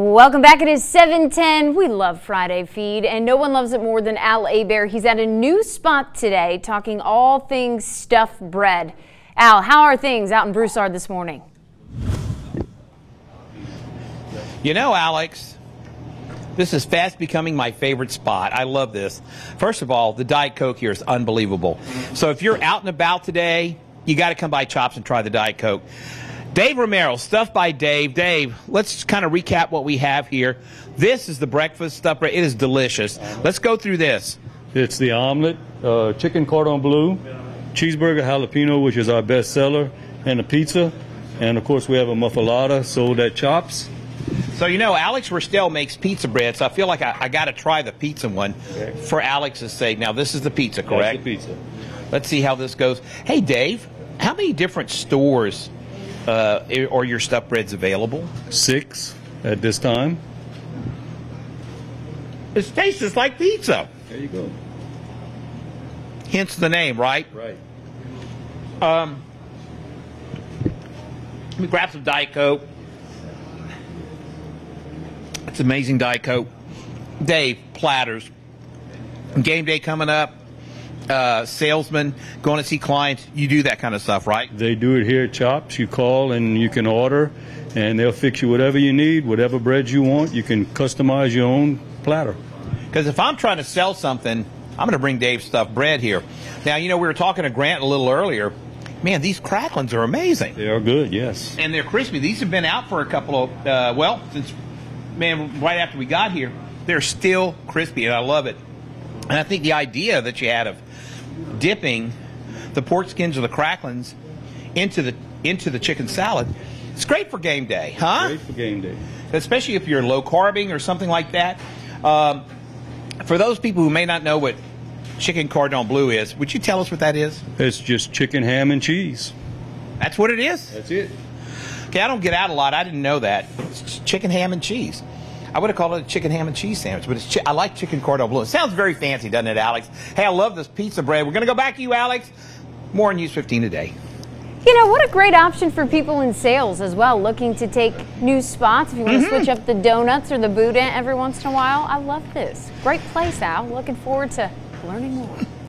Welcome back. It is 710. We love Friday Feed, and no one loves it more than Al Hebert. He's at a new spot today talking all things stuffed bread. Al, how are things out in Broussard this morning? You know, Alex, this is fast becoming my favorite spot. I love this. First of all, the Diet Coke here is unbelievable. So if you're out and about today, you got to come by Chops and try the Diet Coke. Dave Romero, Stuffed by Dave. Dave, let's kind of recap what we have here. This is the breakfast stuff. It is delicious. Let's go through this. It's the omelet, uh, chicken cordon bleu, cheeseburger jalapeno, which is our best seller, and a pizza. And of course, we have a muffuletta sold at Chops. So, you know, Alex Rostel makes pizza bread, so I feel like I, I got to try the pizza one Okay. for Alex's sake. Now, this is the pizza, correct? That's the pizza. Let's see how this goes. Hey, Dave, how many different stores uh, are your stuffed breads available? Six at this time. It tastes just like pizza. There you go. Hence the name, right? Right. Um, let me grab some Diet Coke. It's amazing Diet Coke. Dave, platters. Game day coming up. Uh, salesman going to see clients. You do that kind of stuff, right? They do it here at Chops. You call and you can order, and they'll fix you whatever you need, whatever bread you want. You can customize your own platter. Because if I'm trying to sell something, I'm going to bring Dave's stuff bread here. Now, you know, we were talking to Grant a little earlier. Man, these cracklings are amazing. They are good, yes. and they're crispy. These have been out for a couple of uh, well since man right after we got here. They're still crispy, and I love it. And I think the idea that you had of dipping the pork skins or the cracklings into the into the chicken salad, it's great for game day, huh? Great for game day. Especially if you're low carbing or something like that. Um, for those people who may not know what chicken cordon bleu is, would you tell us what that is? It's just chicken, ham, and cheese. That's what it is. That's it. Okay, I don't get out a lot. I didn't know that. It's chicken, ham, and cheese. I would have called it a chicken, ham, and cheese sandwich, but it's I like chicken cordon bleu. It sounds very fancy, doesn't it, Alex? Hey, I love this pizza bread. We're going to go back to you, Alex. More on News 15 today. You know, what a great option for people in sales as well, looking to take new spots. If you want to mm-hmm. switch up the donuts or the boudin every once in a while, I love this. Great place, Al. Looking forward to learning more.